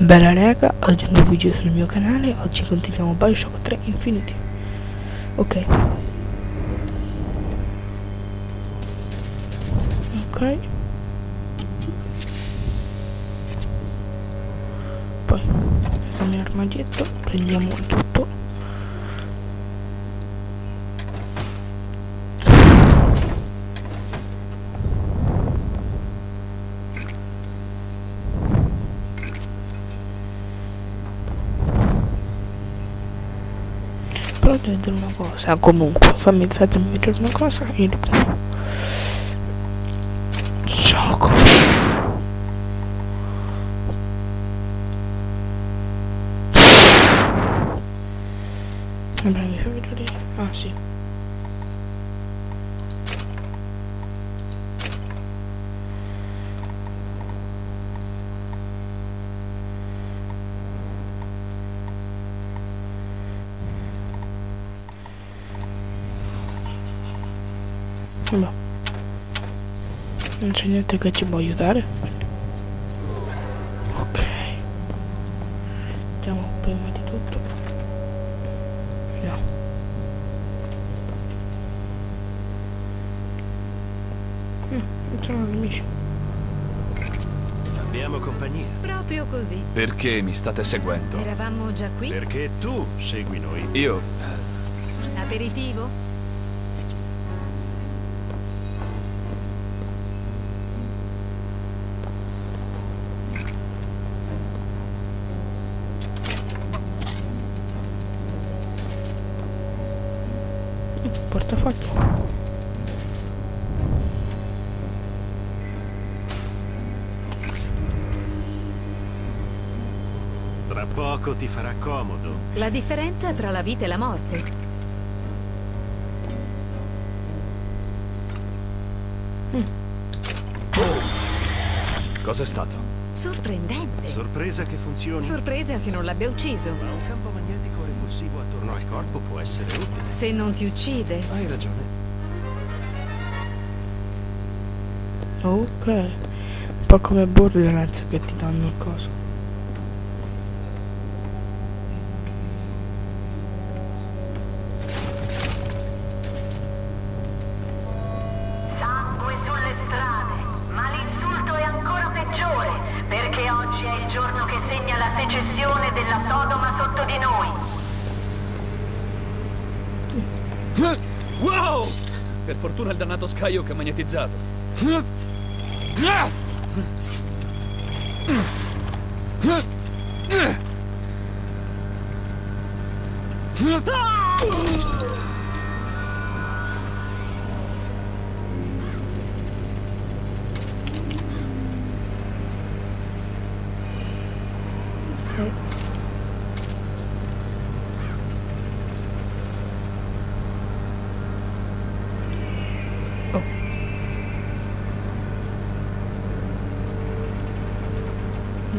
Bella raga, oggi un nuovo video sul mio canale, oggi continuiamo Bioshock 3 Infinity. Ok. Ok. Poi, usiamo l'armadietto, prendiamo tutto. Vedere una cosa, comunque, fammi, fatemi vedere una cosa riprendo. Gioco. Vabbè, mi fa vedere. Ah sì. Vabbè. Non c'è niente che ci può aiutare. Ok. Andiamo prima di tutto. No. Mm, non sono nemici. Abbiamo compagnia. Proprio così. Perché mi state seguendo? Eravamo già qui? Perché tu segui noi. Io... Aperitivo? Poco ti farà comodo. La differenza tra la vita e la morte. Cos'è stato? Sorprendente. Sorpresa che funzioni. Sorpresa che non l'abbia ucciso. Ma un campo magnetico repulsivo attorno al corpo può essere utile. Se non ti uccide. Hai ragione. Ok. Un po' come Borderlands che ti danno il coso. La secessione della Sodoma sotto di noi. Wow! Per fortuna il dannato Skyhook è magnetizzato.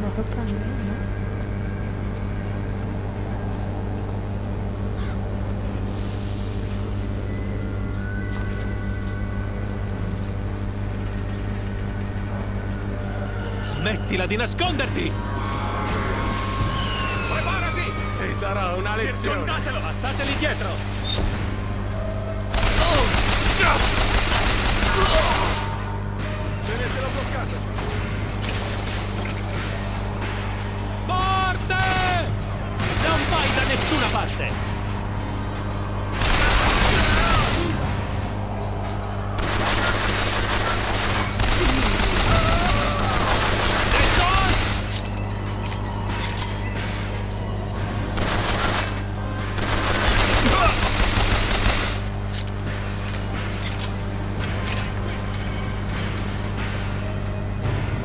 Fa prendere, no? Smettila di nasconderti! Preparati! Ti darò una lezione. Circondatelo! Passateli dietro! parte.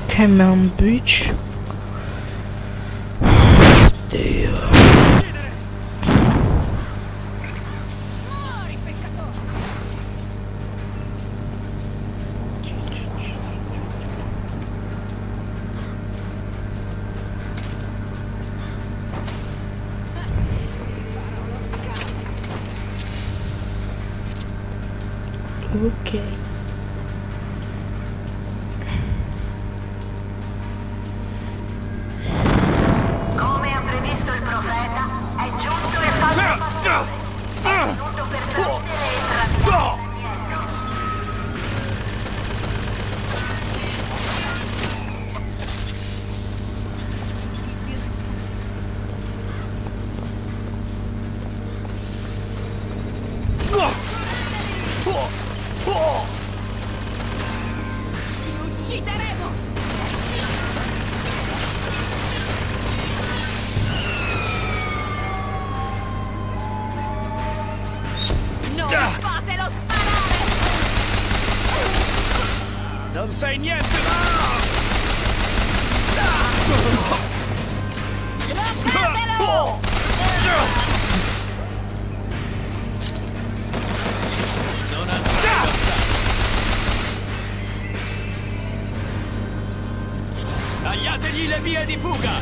Come on, bitch. Non sei niente! Ah! Non Tagliategli le vie di fuga!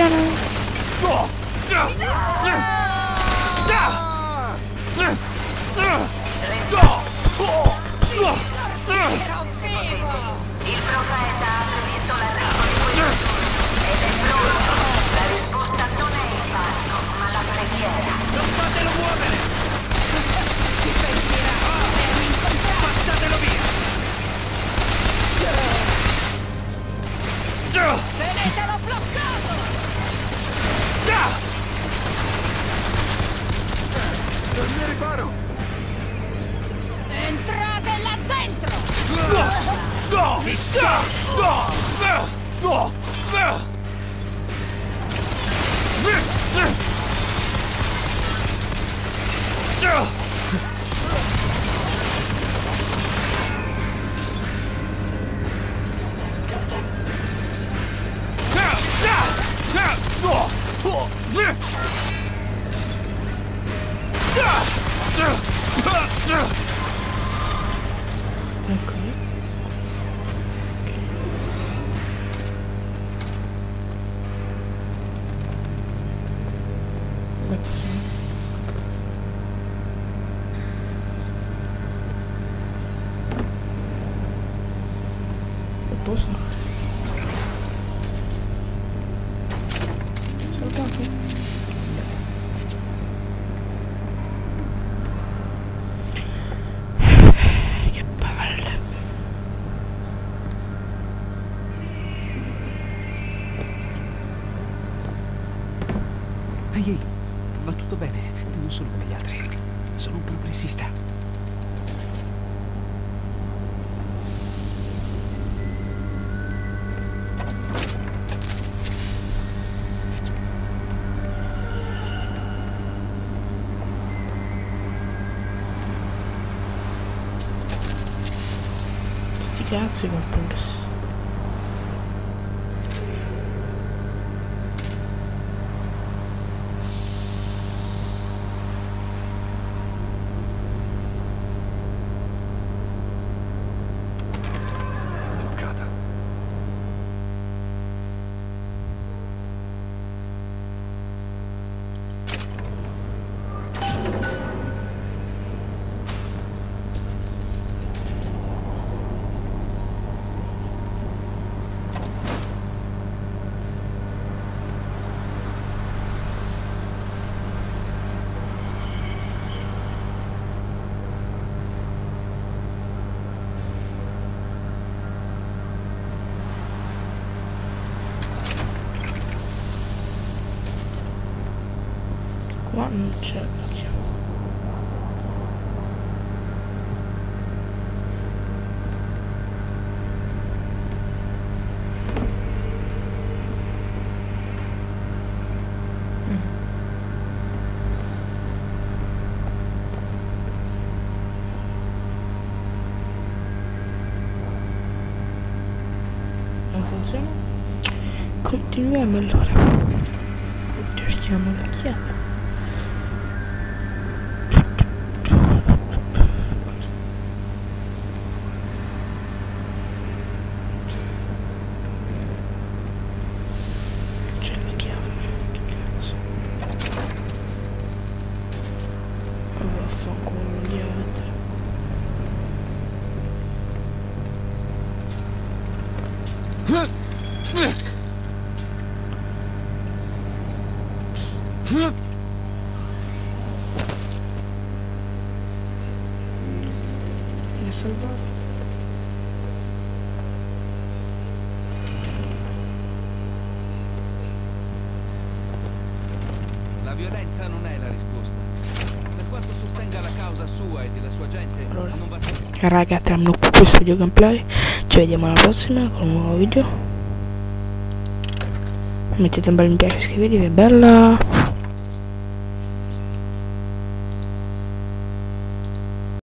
じゃない Yeah! Posto? Salvato? Che palle. Ehi, ehi, va tutto bene. Non sono come gli altri. Sono un progressista. Obrigado, senhor Pulso. Non c'è la chiave. Continuiamo allora. Cerchiamo la chiave. Vieni salvare. La violenza non è la risposta. Quanto sostenga la causa sua e della sua gente, Allora. non basta. Raga, termino qui questo video gameplay. Ci vediamo alla prossima con un nuovo video. Mettete un bel mi piace, iscrivetevi, bella.